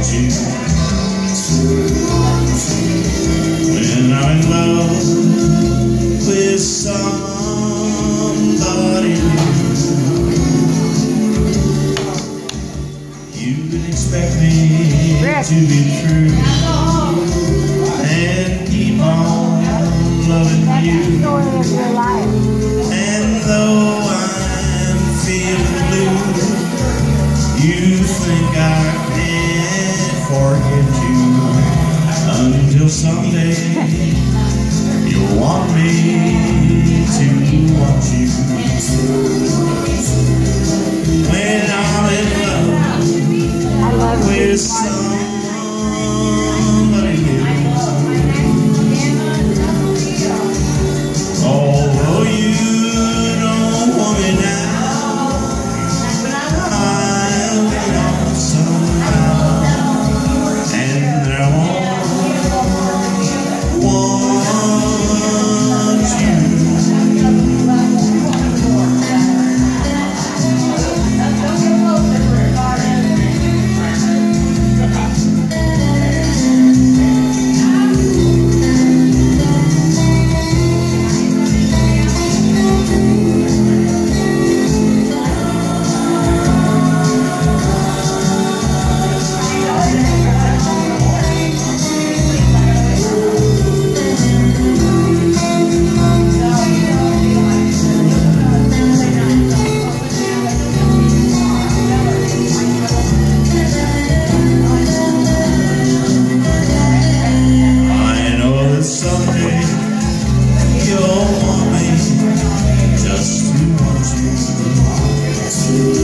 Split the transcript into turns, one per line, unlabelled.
When I'm in love with somebody new, you can expect me to be true and keep on loving you. Someday you'll want me to want you. When I'm in love with
you.
some see.